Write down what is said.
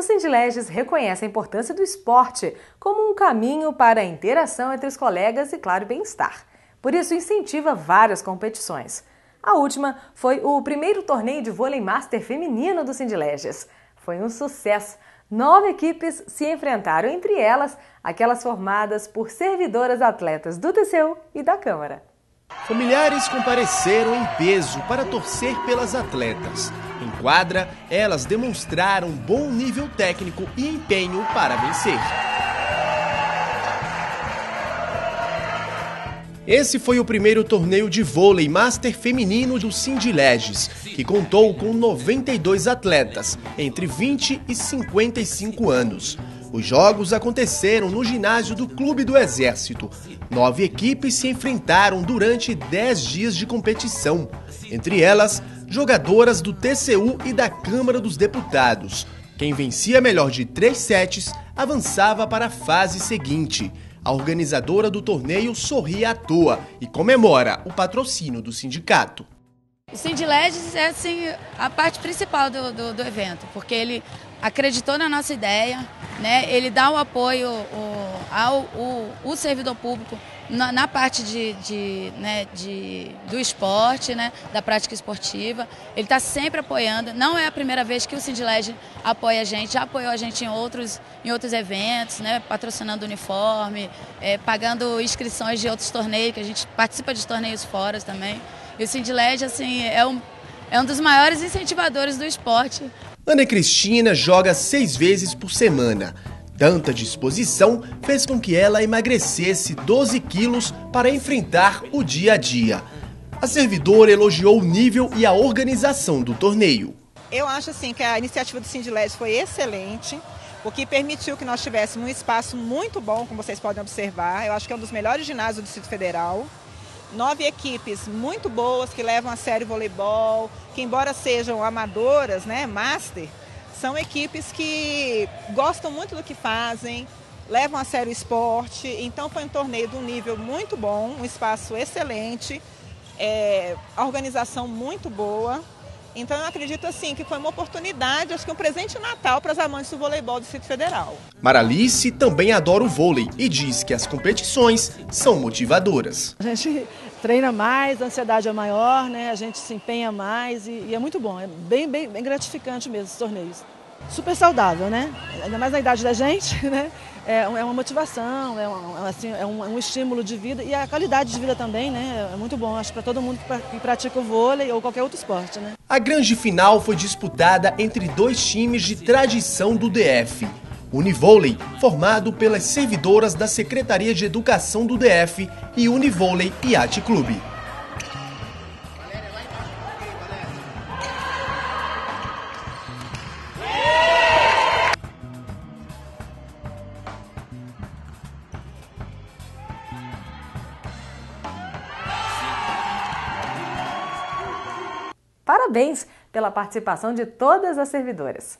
O Sindileges reconhece a importância do esporte como um caminho para a interação entre os colegas e, claro, bem-estar. Por isso, incentiva várias competições. A última foi o primeiro torneio de vôlei master feminino do Sindileges. Foi um sucesso. Nove equipes se enfrentaram, entre elas aquelas formadas por servidoras atletas do TCU e da Câmara. Familiares compareceram em peso para torcer pelas atletas. Em quadra, elas demonstraram bom nível técnico e empenho para vencer. Esse foi o primeiro torneio de vôlei master feminino do Sindileges, que contou com 92 atletas, entre 20 e 55 anos. Os jogos aconteceram no ginásio do Clube do Exército. Nove equipes se enfrentaram durante dez dias de competição, entre elas jogadoras do TCU e da Câmara dos Deputados. Quem vencia melhor de três sets avançava para a fase seguinte. A organizadora do torneio sorri à toa e comemora o patrocínio do sindicato. O Sindileges é assim, a parte principal do, do, do, evento, porque ele acreditou na nossa ideia, né? ele dá o apoio o, ao o, o servidor público na, na parte de, de, né, de, do esporte, né, da prática esportiva. Ele está sempre apoiando. Não é a primeira vez que o Sindilege apoia a gente, já apoiou a gente em outros, em outros eventos, né, patrocinando uniforme, é, pagando inscrições de outros torneios, que a gente participa de torneios fora também. E o Sindilege assim, é um, é um dos maiores incentivadores do esporte. Ana Cristina joga seis vezes por semana. Tanta disposição fez com que ela emagrecesse 12 quilos para enfrentar o dia a dia. A servidora elogiou o nível e a organização do torneio. Eu acho assim que a iniciativa do Sindilés foi excelente, o que permitiu que nós tivéssemos um espaço muito bom, como vocês podem observar. Eu acho que é um dos melhores ginásios do Distrito Federal. Nove equipes muito boas que levam a sério voleibol, que embora sejam amadoras, né, master, são equipes que gostam muito do que fazem, levam a sério o esporte. Então foi um torneio de um nível muito bom, um espaço excelente, é, organização muito boa. Então eu acredito assim que foi uma oportunidade, acho que um presente de Natal para as amantes do voleibol do Distrito Federal. Maralice também adora o vôlei e diz que as competições são motivadoras. A gente treina mais, a ansiedade é maior, né? a gente se empenha mais e, e é muito bom, é bem, bem, bem gratificante mesmo esses torneios. Super saudável, né? Ainda mais na idade da gente, né? É, é uma motivação, é um, assim, é um, é um estímulo de vida e a qualidade de vida também, né? É muito bom, acho para todo mundo que pratica o vôlei ou qualquer outro esporte, né? A grande final foi disputada entre dois times de tradição do DF. Univôlei, formado pelas servidoras da Secretaria de Educação do DF, e Univôlei Yacht Clube. Parabéns pela participação de todas as servidoras.